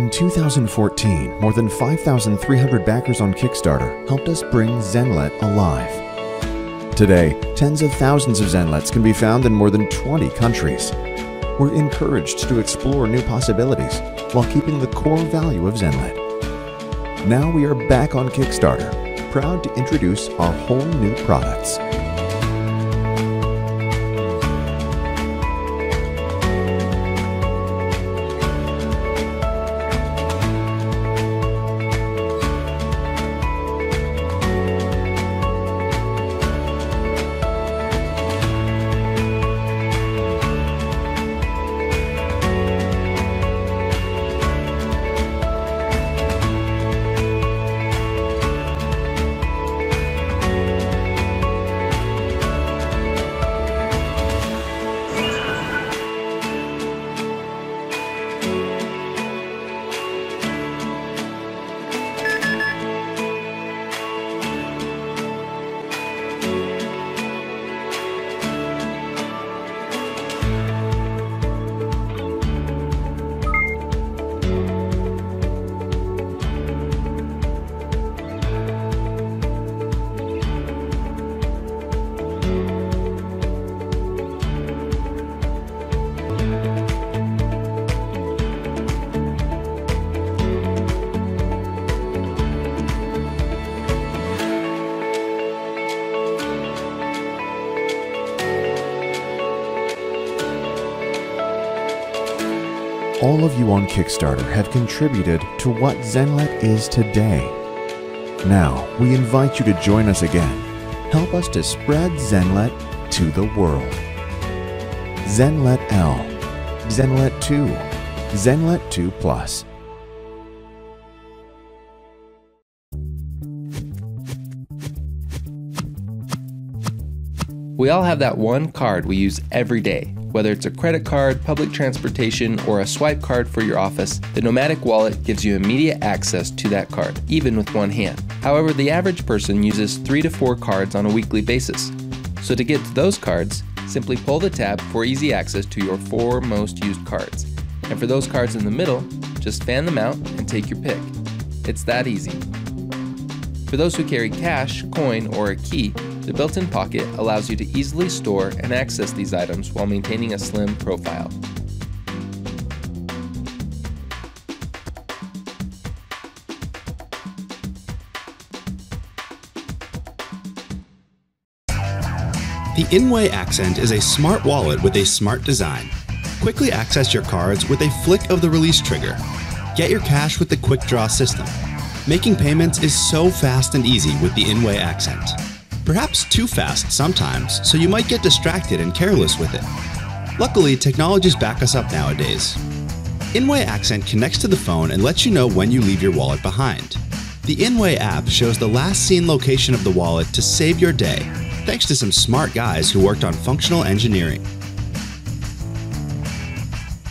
In 2014, more than 5,300 backers on Kickstarter helped us bring Zenlet alive. Today, tens of thousands of Zenlets can be found in more than 20 countries. We're encouraged to explore new possibilities while keeping the core value of Zenlet. Now we are back on Kickstarter, proud to introduce our whole new products. All of you on Kickstarter have contributed to what Zenlet is today. Now, we invite you to join us again. Help us to spread Zenlet to the world. Zenlet L, Zenlet 2, Zenlet 2 Plus. We all have that one card we use every day. Whether it's a credit card, public transportation, or a swipe card for your office, the Nomatic Wallet gives you immediate access to that card, even with one hand. However, the average person uses three to four cards on a weekly basis. So to get to those cards, simply pull the tab for easy access to your four most used cards. And for those cards in the middle, just fan them out and take your pick. It's that easy. For those who carry cash, coin, or a key, the built-in pocket allows you to easily store and access these items while maintaining a slim profile. The Innway Accent is a smart wallet with a smart design. Quickly access your cards with a flick of the release trigger. Get your cash with the Quick Draw system. Making payments is so fast and easy with the Innway Accent. Perhaps too fast sometimes, so you might get distracted and careless with it. Luckily, technologies back us up nowadays. Innway Accent connects to the phone and lets you know when you leave your wallet behind. The Innway app shows the last seen location of the wallet to save your day, thanks to some smart guys who worked on functional engineering.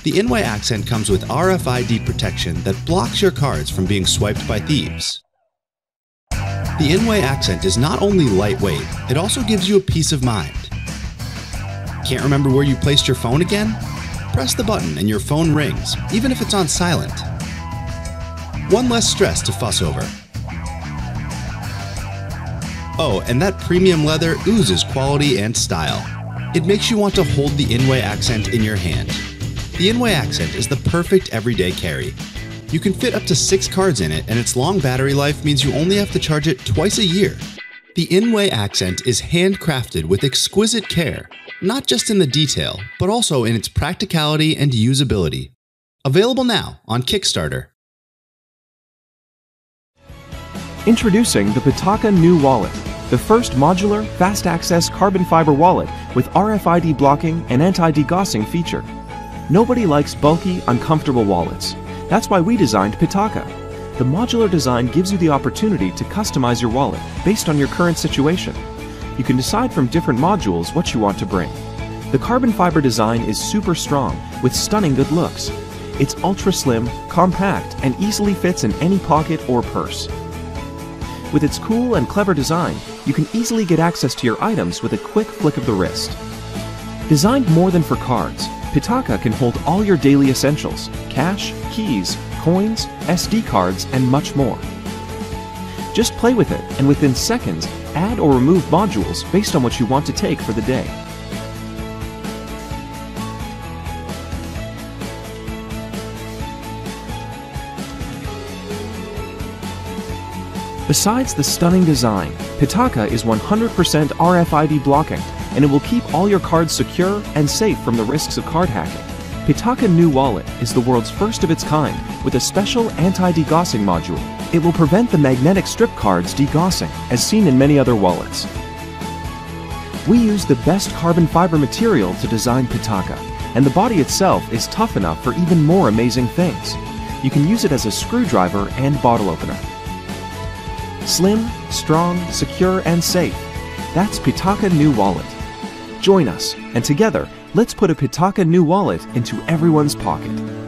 The Innway Accent comes with RFID protection that blocks your cards from being swiped by thieves. The Innway Accent is not only lightweight, it also gives you a peace of mind. Can't remember where you placed your phone again? Press the button and your phone rings, even if it's on silent. One less stress to fuss over. Oh, and that premium leather oozes quality and style. It makes you want to hold the Innway Accent in your hand. The Innway Accent is the perfect everyday carry. You can fit up to six cards in it, and its long battery life means you only have to charge it twice a year. The Innway Accent is handcrafted with exquisite care, not just in the detail, but also in its practicality and usability. Available now on Kickstarter. Introducing the Pitaka New Wallet, the first modular, fast access carbon fiber wallet with RFID blocking and anti degaussing feature. Nobody likes bulky, uncomfortable wallets. That's why we designed Pitaka. The modular design gives you the opportunity to customize your wallet based on your current situation. You can decide from different modules what you want to bring. The carbon fiber design is super strong with stunning good looks. It's ultra slim, compact, and easily fits in any pocket or purse. With its cool and clever design, you can easily get access to your items with a quick flick of the wrist. Designed more than for cards, Pitaka can hold all your daily essentials cash, keys, coins, SD cards, and much more. Just play with it, and within seconds, add or remove modules based on what you want to take for the day. Besides the stunning design, Pitaka is 100% RFID blocking, and it will keep all your cards secure and safe from the risks of card hacking. Pitaka New Wallet is the world's first of its kind with a special anti-degaussing module. It will prevent the magnetic strip cards degaussing, as seen in many other wallets. We use the best carbon fiber material to design Pitaka, and the body itself is tough enough for even more amazing things. You can use it as a screwdriver and bottle opener. Slim, strong, secure, and safe. That's Pitaka New Wallet. Join us, and together, let's put a Pitaka New Wallet into everyone's pocket.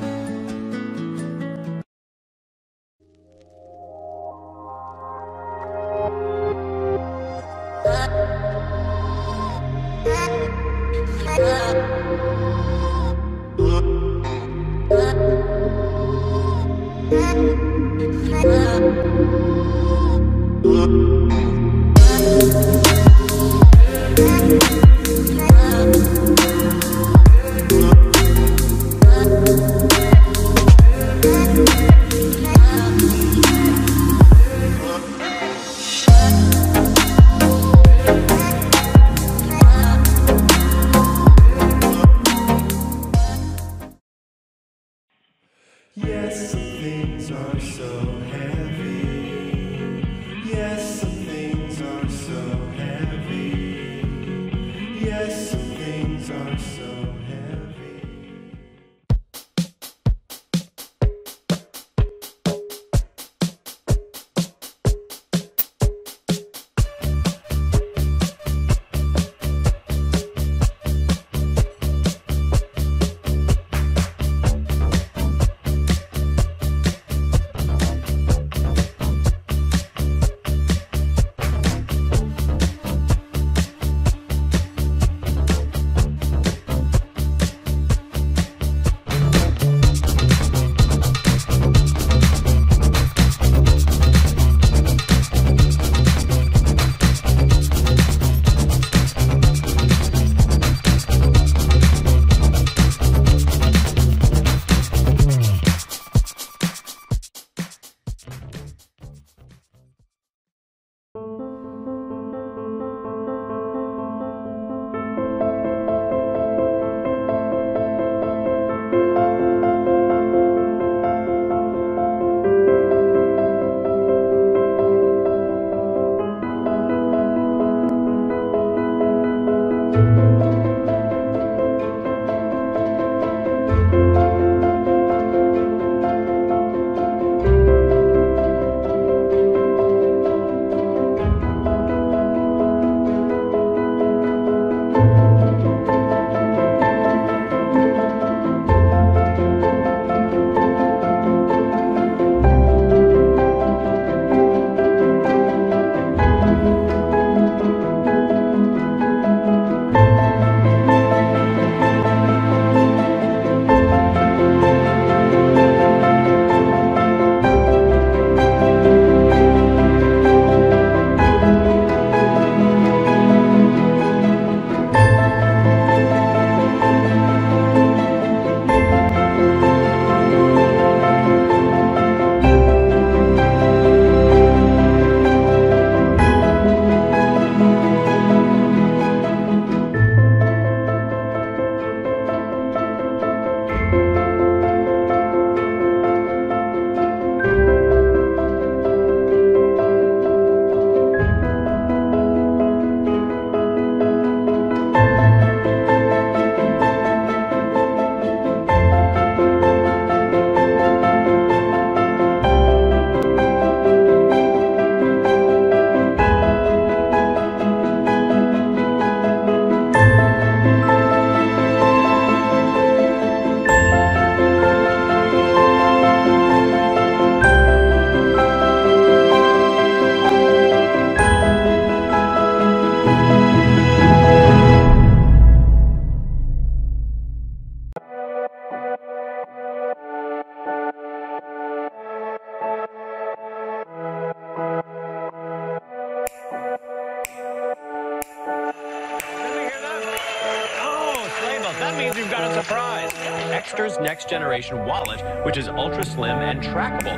Surprise. Ekster's next generation wallet, which is ultra slim and trackable.